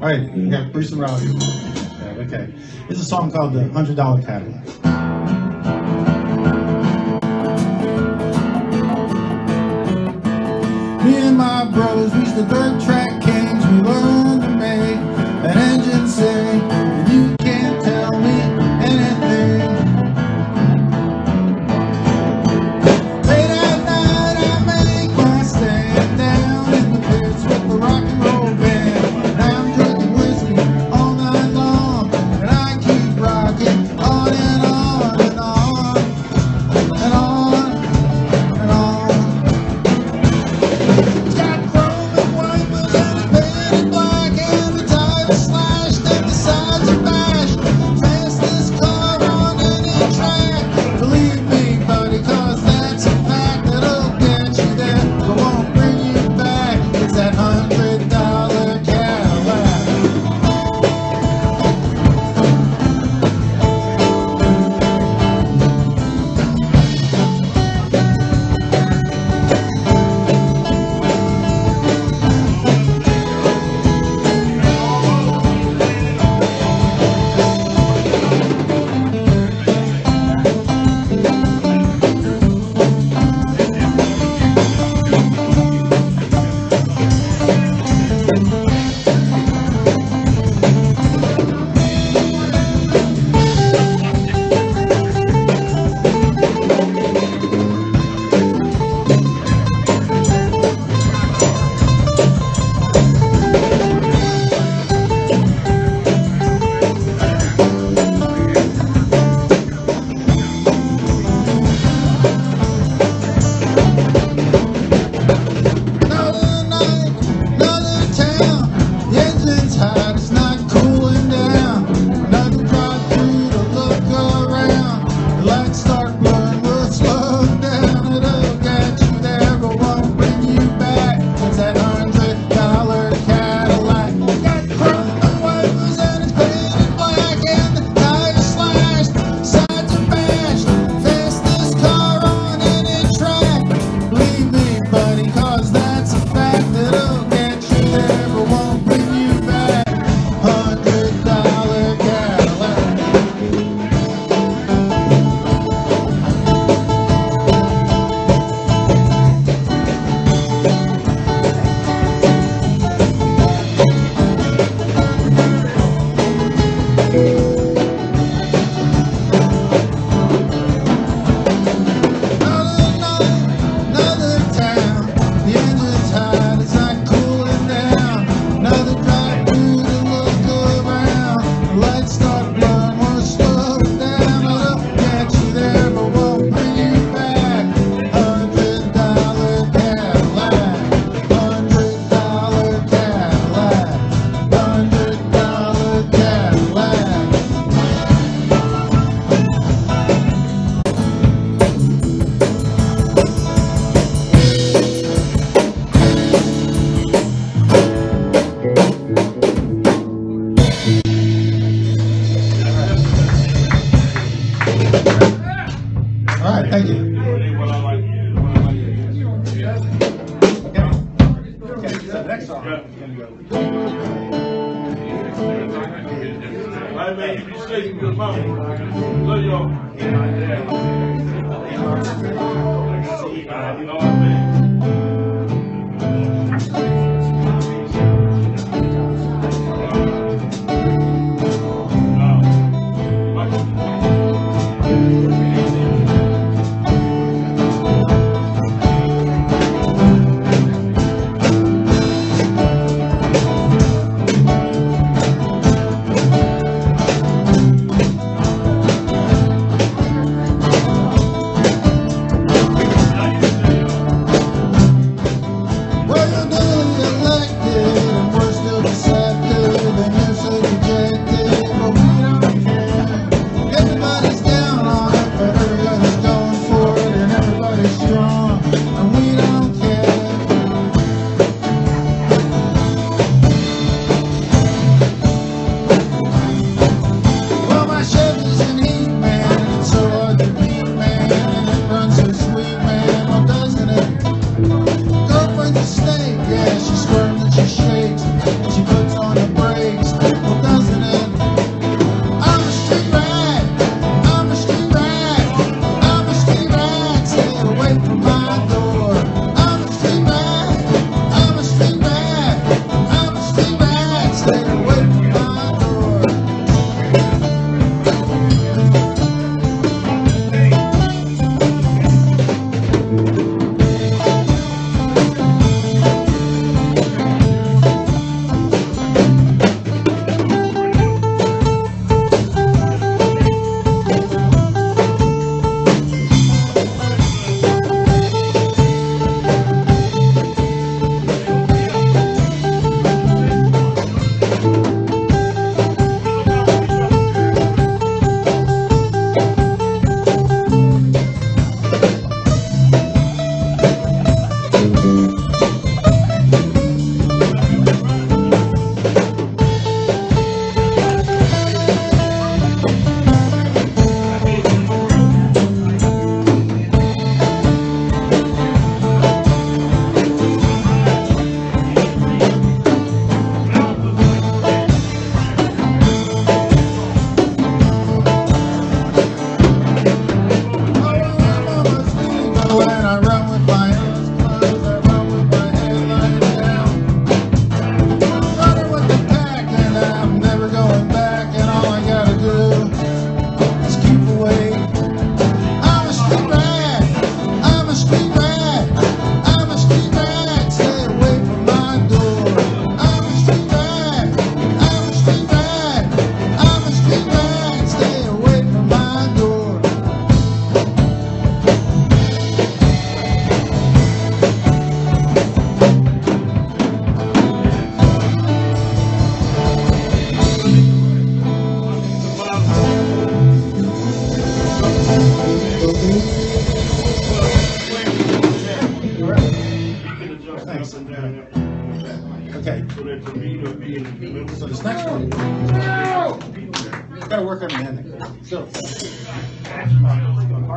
All right, we got Bruce and Rowdy. Okay, it's a song called The Hundred Dollar Cadillac. Me and my brothers reached the dirt track.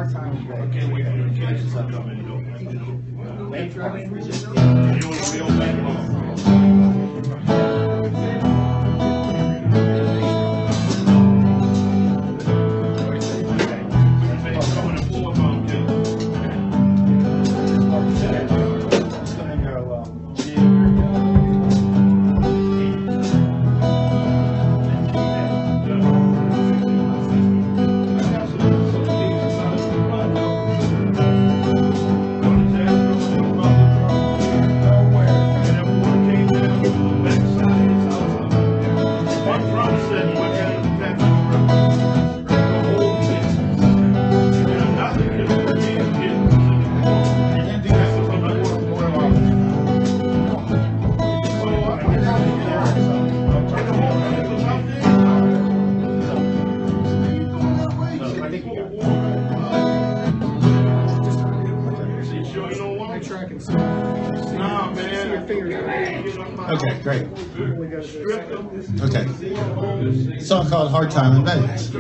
Hard time. Today. It's Okay, great. Okay. Song called Hard Time in Vegas.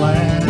glad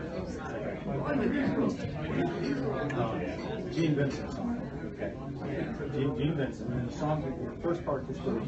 Gene Vincent. Okay. Gene, Vincent. And the song, the first part of the story.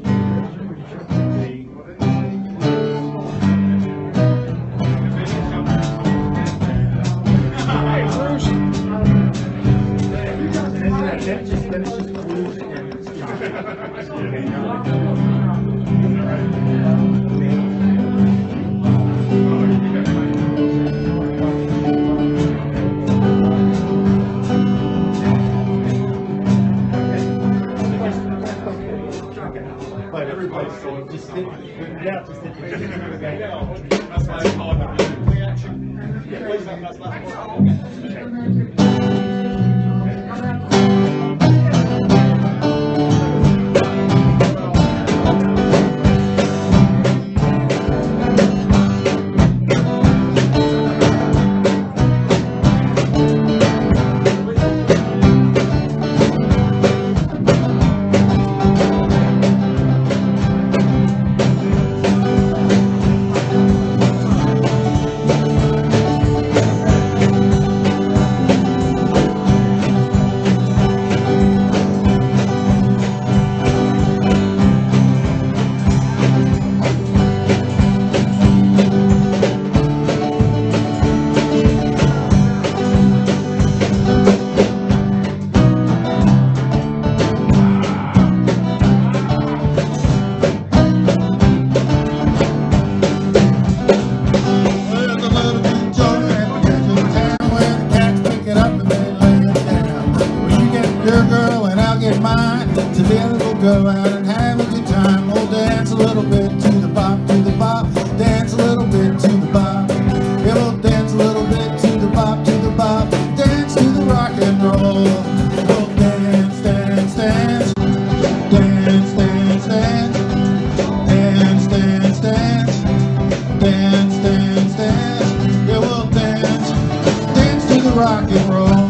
rock and roll.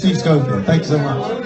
Steve Schofield. Thank you so much.